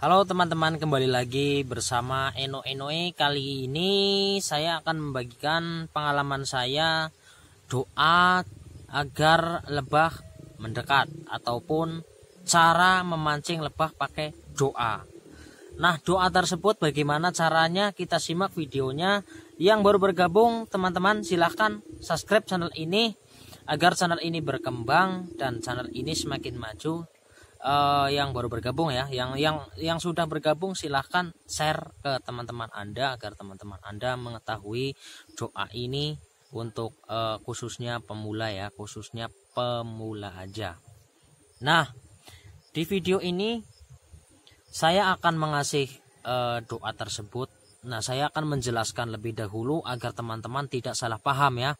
Halo teman-teman, kembali lagi bersama Eno Enoe. Kali ini saya akan membagikan pengalaman saya doa agar lebah mendekat ataupun cara memancing lebah pakai doa. Nah, doa tersebut bagaimana caranya? Kita simak videonya. Yang baru bergabung, teman-teman silahkan subscribe channel ini agar channel ini berkembang dan channel ini semakin maju uh, yang baru bergabung ya, yang yang yang sudah bergabung silahkan share ke teman-teman Anda agar teman-teman Anda mengetahui doa ini untuk uh, khususnya pemula ya, khususnya pemula aja. Nah, di video ini saya akan mengasih uh, doa tersebut. Nah, saya akan menjelaskan lebih dahulu agar teman-teman tidak salah paham ya.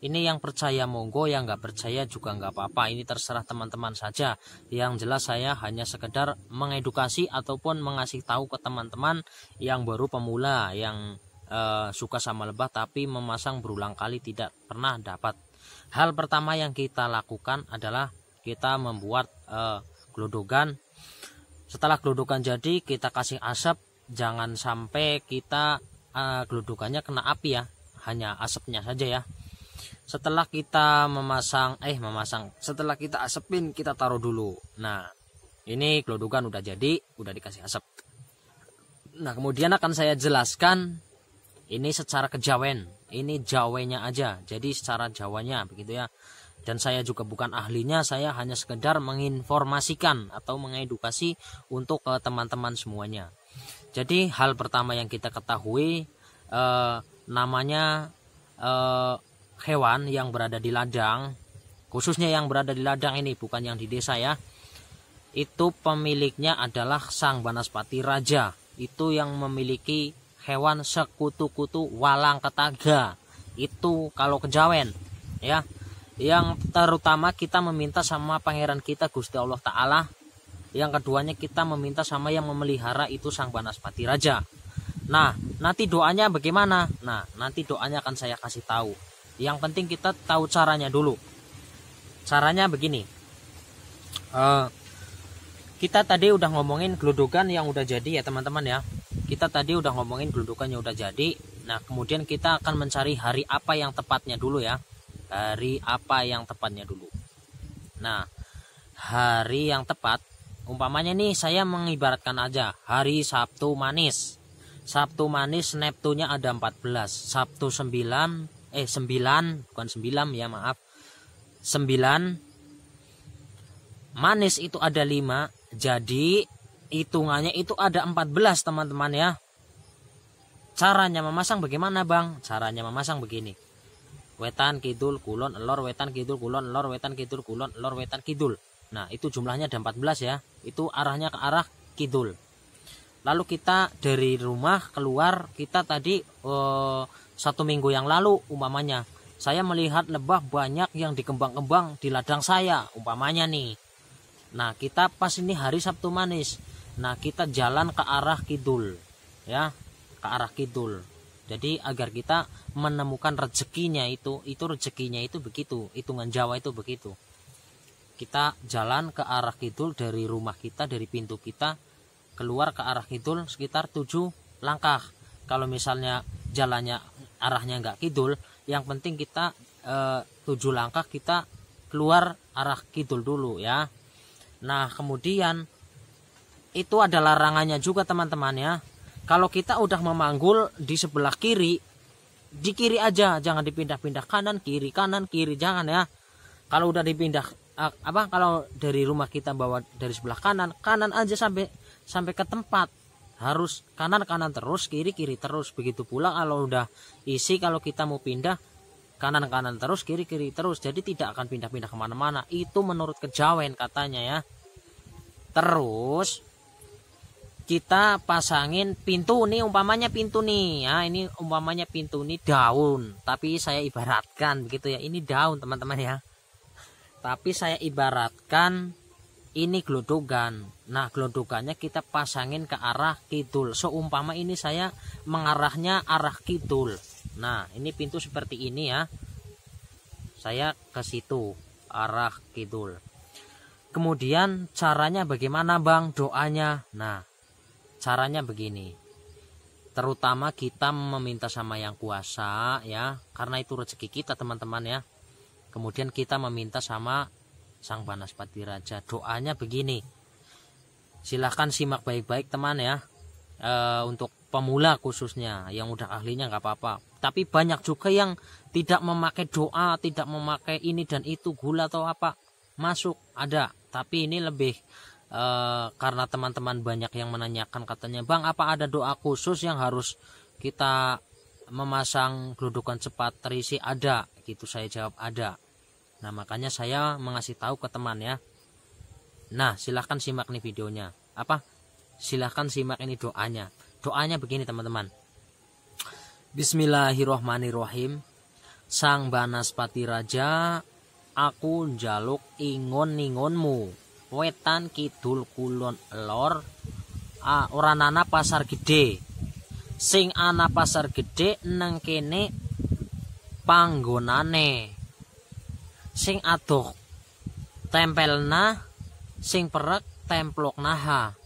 Ini yang percaya monggo yang nggak percaya juga nggak apa-apa. Ini terserah teman-teman saja. Yang jelas saya hanya sekedar mengedukasi ataupun mengasih tahu ke teman-teman yang baru pemula yang uh, suka sama lebah tapi memasang berulang kali tidak pernah dapat. Hal pertama yang kita lakukan adalah kita membuat uh, glodogan setelah glodogan jadi kita kasih asap jangan sampai kita uh, glodogannya kena api ya. Hanya asapnya saja ya. Setelah kita memasang eh memasang. Setelah kita asepin kita taruh dulu. Nah ini gelodogan udah jadi udah dikasih asap. Nah kemudian akan saya jelaskan ini secara kejawen. Ini jawenya aja. Jadi secara jawanya begitu ya. Dan saya juga bukan ahlinya saya hanya sekedar menginformasikan atau mengedukasi untuk ke teman-teman semuanya jadi hal pertama yang kita ketahui eh, namanya eh, hewan yang berada di ladang, khususnya yang berada di ladang ini bukan yang di desa ya. Itu pemiliknya adalah Sang Banaspati Raja. Itu yang memiliki hewan sekutu-kutu walang ketaga. Itu kalau kejawen ya. Yang terutama kita meminta sama pangeran kita Gusti Allah taala. Yang keduanya kita meminta sama yang memelihara itu Sang Banaspati Raja. Nah, nanti doanya bagaimana? Nah, nanti doanya akan saya kasih tahu. Yang penting kita tahu caranya dulu. Caranya begini. Uh, kita tadi udah ngomongin geludukan yang udah jadi ya teman-teman ya. Kita tadi udah ngomongin geludukan yang udah jadi. Nah kemudian kita akan mencari hari apa yang tepatnya dulu ya. Hari apa yang tepatnya dulu. Nah hari yang tepat umpamanya nih saya mengibaratkan aja hari Sabtu manis. Sabtu manis Neptunya ada 14, Sabtu 9 eh 9 bukan 9 ya maaf. 9 manis itu ada 5 jadi hitungannya itu ada 14 teman-teman ya. Caranya memasang bagaimana bang? Caranya memasang begini. Wetan kidul kulon elor wetan kidul kulon elor wetan kidul kulon elor wetan kidul nah itu jumlahnya ada 14 ya. Itu arahnya ke arah kidul. Lalu kita dari rumah keluar kita tadi eh, satu minggu yang lalu umpamanya saya melihat lebah banyak yang dikembang-kembang di ladang saya umpamanya nih. Nah kita pas ini hari Sabtu manis. Nah kita jalan ke arah kidul ya ke arah kidul. Jadi agar kita menemukan rezekinya itu itu rezekinya itu begitu hitungan Jawa itu begitu kita jalan ke arah kidul dari rumah kita dari pintu kita keluar ke arah kidul sekitar tujuh langkah. Kalau misalnya jalannya arahnya nggak kidul yang penting kita e, tujuh langkah kita keluar arah kidul dulu ya. Nah kemudian itu ada larangannya juga teman-teman ya. Kalau kita udah memanggul di sebelah kiri di kiri aja jangan dipindah-pindah. Kanan kiri kanan kiri jangan ya. Kalau udah dipindah apa kalau dari rumah kita bawa dari sebelah kanan kanan aja sampai sampai ke tempat. Harus kanan kanan terus kiri kiri terus. Begitu pula kalau udah isi kalau kita mau pindah kanan kanan terus kiri kiri terus. Jadi tidak akan pindah-pindah ke mana-mana. Itu menurut kejawen katanya ya. Terus kita pasangin pintu nih umpamanya pintu nih. Ya ini umpamanya pintu nih daun. Tapi saya ibaratkan begitu ya ini daun teman-teman ya tapi saya ibaratkan ini glodogan nah glodogannya kita pasangin ke arah kidul. Seumpama ini saya mengarahnya arah kidul. Nah ini pintu seperti ini ya. Saya ke situ arah kidul. Kemudian caranya bagaimana bang? Doanya. Nah caranya begini. Terutama kita meminta sama yang kuasa ya karena itu rezeki kita teman-teman ya kemudian kita meminta sama sang Banaspati Raja. Doanya begini. Silahkan simak baik-baik teman ya. E, untuk pemula khususnya yang udah ahlinya nggak apa-apa. Tapi banyak juga yang tidak memakai doa tidak memakai ini dan itu gula atau apa. Masuk ada. Tapi ini lebih e, karena teman-teman banyak yang menanyakan katanya bang apa ada doa khusus yang harus kita memasang geludukan cepat terisi? Ada gitu saya jawab ada nah makanya saya mengasih tahu ke teman ya Nah, silahkan simak nih videonya. Apa? Silahkan simak ini doanya. Doanya begini teman-teman. Bismillahirrohmanirrohim. Sang Banaspati Raja, aku njaluk ingon ningonmu. Wetan kidul kulon lor. Ah, pasar gede. Sing ana pasar gede nang kene panggonane. Sing adoh tempelna sing perek templok naha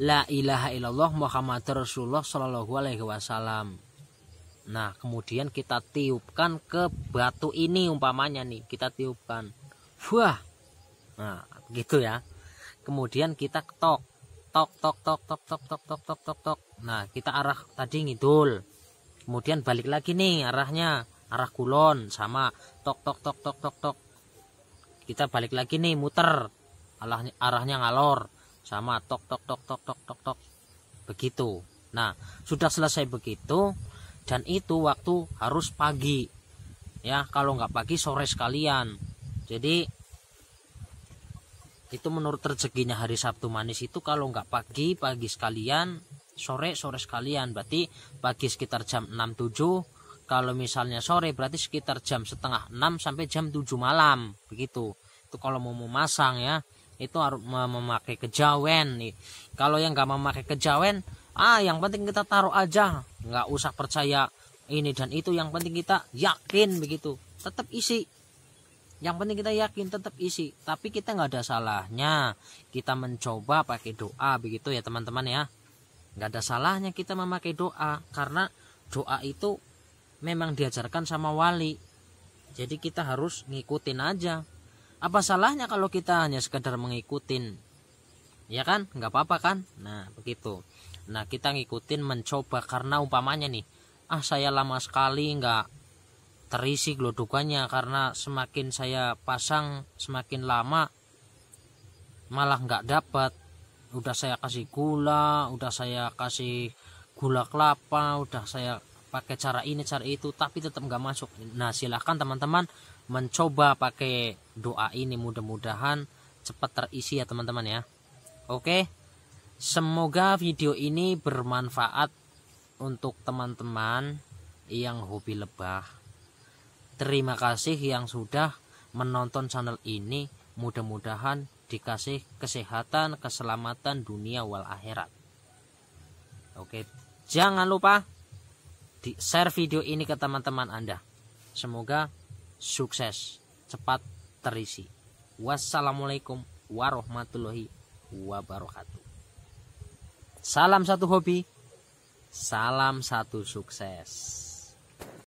La ilaha illallah Muhammad Rasulullah Shallallahu Alaihi Wasallam. Nah, kemudian kita tiupkan ke batu ini umpamanya nih, kita tiupkan. Wah. Nah, gitu ya. Kemudian kita tok tok tok tok tok tok tok tok tok tok tok. Nah, kita arah tadi ngidul. Kemudian balik lagi nih arahnya, arah kulon sama. Tok tok tok tok tok tok. Kita balik lagi nih muter. Arahnya arahnya ngalor. Sama tok tok tok tok tok tok tok. Begitu. Nah sudah selesai begitu dan itu waktu harus pagi. Ya kalau nggak pagi sore sekalian. Jadi itu menurut rezekinya hari Sabtu manis itu kalau nggak pagi pagi sekalian sore sore sekalian. Berarti pagi sekitar jam 6-7 kalau misalnya sore berarti sekitar jam setengah 6 sampai jam 7 malam. Begitu. Itu kalau mau memasang ya itu harus memakai kejawen nih. Kalau yang nggak memakai kejawen ah yang penting kita taruh aja. Nggak usah percaya ini dan itu. Yang penting kita yakin begitu. Tetap isi. Yang penting kita yakin tetap isi. Tapi kita nggak ada salahnya. Kita mencoba pakai doa begitu ya teman-teman ya. Nggak ada salahnya kita memakai doa. Karena doa itu memang diajarkan sama wali. Jadi kita harus ngikutin aja. Apa salahnya kalau kita hanya sekedar mengikutin? Ya kan? Nggak apa-apa kan? Nah begitu. Nah kita ngikutin mencoba karena umpamanya nih ah saya lama sekali nggak terisi gelodukannya karena semakin saya pasang semakin lama malah nggak dapat udah saya kasih gula udah saya kasih gula kelapa udah saya pakai cara ini cara itu tapi tetap nggak masuk. Nah silahkan teman-teman mencoba pakai doa ini. Mudah-mudahan cepat terisi ya teman-teman ya. Oke? Semoga video ini bermanfaat untuk teman-teman yang hobi lebah. Terima kasih yang sudah menonton channel ini. Mudah-mudahan dikasih kesehatan keselamatan dunia wal akhirat. Oke? Jangan lupa di share video ini ke teman-teman Anda. Semoga sukses, cepat terisi. Wassalamualaikum warahmatullahi wabarakatuh. Salam satu hobi, salam satu sukses.